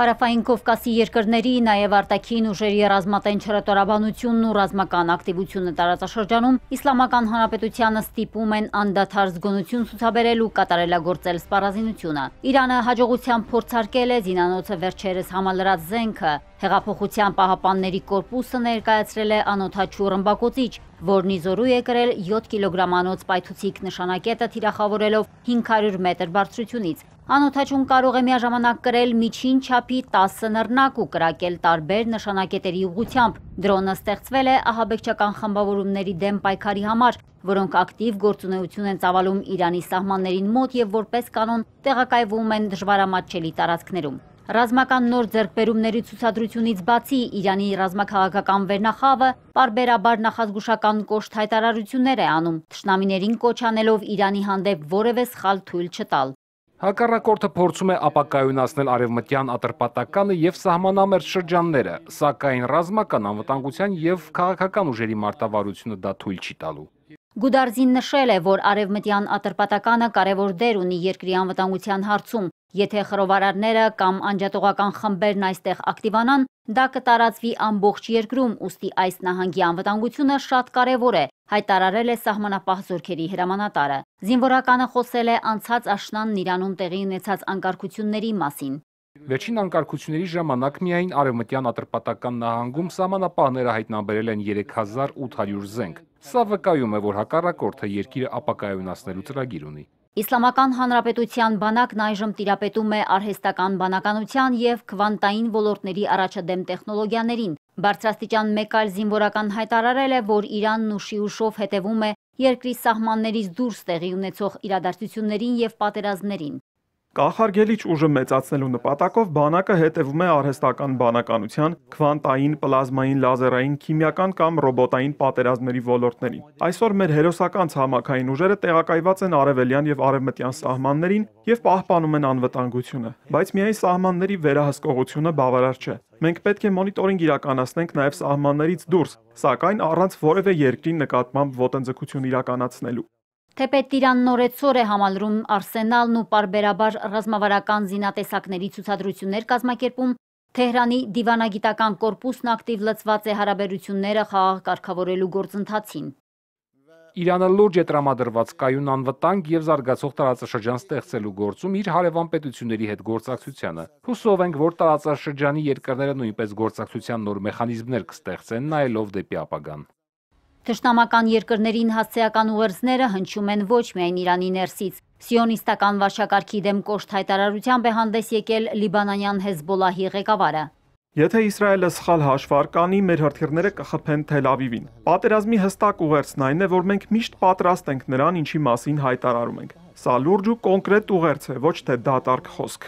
Հարավային Կովկասի երկրների, նաև արտաքին ուժերի ռազմատենչ հրետորաբանությունն ու ռազմական ակտիվությունը տարածաշրջանում Իսլամական Հանրապետությանը ստիպում են անդադար զգոնություն ցուցաբերել ու կատարելագործել սպառազինությունը։ Իրանը հաջողությամբ փորձարկել է զինանոցը վերջերս համալրած զենքը, Հեղափոխության պահապանների կորպուսը ներկայացրել է անօթաչու ռմբակոծիչ, որն իզորու է կրել 7 կիլոգրամանոց պայթուցիկ նշանակետը թիրախավորելով 500 մետր բարձրությունից։ Անօթաչուն կարող է միաժամանակ կրել միջին չափի 10 նռնակ ու կրակել տարբեր նշանակետերի ուղությամբ։ Դրոնը ստեղծվել է ահաբեկչական խմբավորումների դեմ պայքարի համար, որոնք ակտիվ գործունեություն են ծավալում Իրանի սահմաններին մոտ եւ որպես կանոն տեղակայվում են դժվարամատչելի տարածքներում։ Ռազմական նոր ձեռքբերումների ցուցադրությունից բացի Իրանի ռազմաքաղաքական վերնախավը պարբերաբար նախազգուշական կոշտ հայտարարություններ է անում, թշնամիներին կոչ անելով Իրանի հանդեպ որևէ սխալ թույլ չտալ։ Հակառակորդը փորձում է ապակայունացնել արևմտյան ատրպատականը եւ սահմանամերձ շրջանները, սակայն ռազմական անվտանգության եւ քաղաքական ուժերի մարտավարությունը դա թույլ չի տալու։ Գուդարզին նշել է, որ արևմտյան ատրպատականը կարևոր դեր ունի երկրի անվտանգության հարցում, Եթե խռովարարները կամ անջատողական խմբերն այստեղ ակտիվանան, դա կտարածվի ամբողջ երկրում, ուստի այս նահանգի անվտանգությունը շատ կարևոր է, հայտարարել է սահմանապահ զորքերի հրամանատարը։ Զինվորականը խոսել է անցած աշնանն Իրանում տեղի ունեցած անկարգությունների մասին։ Վերջին անկարգությունների ժամանակ միայն արևմտյան ատրպատական նահանգում սահմանապահները հայտնաբերել են 3800 զենք։ Սա վկայում է, որ հակառակորդը երկիրը ապակայունացնելու ծրագիր ունի։ Իսլամական Հանրապետության բանակն այժմ տիրապետում է արհեստական բանականության եւ քվանտային ոլորտների առաջադեմ տեխնոլոգիաներին։ Բարձրաստիճան մեկ այլ զինվորական հայտարարել է, որ Իրանն ուշի ուշով հետևում է երկրի սահմաններից դուրս տեղի ունեցող իրադարձություններին եւ պատերազմներին։ Կախարգելիչ ուժը մեծացնելու նպատակով բանակը հետևում է արհեստական բանականության, քվանտային, պլազմային, լազերային, քիմիական կամ ռոբոտային պատերազմների ոլորտներին։ Այսօր մեր հերոսական ցամաքային ուժերը տեղակայված են արևելյան եւ արևմտյան սահմաններին եւ պահպանում են անվտանգությունը, բայց միայն սահմանների վերահսկողությունը բավարար չէ։ Մենք պետք է մոնիտորինգ իրականացնենք նաև սահմաններից դուրս, սակայն առանց որևէ երկրի նկատմամբ ոտնձգություն իրականացնելու։ Թեպետ Տիրանն օրեցօր է համալրում արսենալն ու պարբերաբար ռազմավարական զինատեսակների ցուցադրություններ կազմակերպում, Թեհրանի դիվանագիտական կորպուսն ակտիվ լծված է հարաբերությունները խաղաղ կարգավորելու գործընթացին։ Իրանը լուրջ է տրամադրված կայուն անվտանգ եւ զարգացող տարածաշրջան ստեղծելու գործում իր հարևան պետությունների հետ գործակցությանը։ Հուսով ենք, որ տարածաշրջանի երկրները նույնպես գործակցության նոր մեխանիզմներ կստեղծեն, նայելով դեպի ապագան։ Թշնամական երկրներին հասցեական ուղերձները հնչում են ոչ միայն Իրանի ներսից։ Սիոնիստական վարչակարգի դեմ կոշտ հայտարարությամբ է հանդես եկել Լիբանանյան Հեզբոլահի ղեկավարը։ Եթե Իսրայելը սխալ հաշվար կանի, մեր հրթիռները կխփեն Թել Ավիվին։ Պատերազմի հստակ ուղերձն այն է, որ մենք միշտ պատրաստ ենք նրան, ինչի մասին հայտարարում ենք։ Սա լուրջ ու կոնկրետ ուղերձ է, ոչ թե դատարկ խոսք։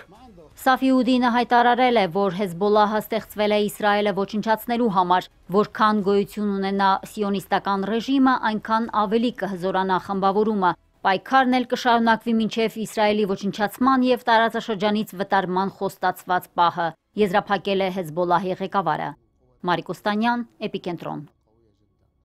Սաֆիուդինը հայտարարել է, որ Հեզբոլահը ստեղծվել է Իսրայելը ոչնչացնելու համար, որքան գոյություն ունենա սիոնիստական ռեժիմը, այնքան ավելի կհզորանա խմբավորումը։ Պայքարն էլ կշարունակվի մինչև Իսրայելի ոչնչացման եւ տարածաշրջանից վտարման խոստացված պահը, եզրափակել է Հեզբոլահի ղեկավարը։ Մարիկ Օստանյան, Էպիկենտրոն։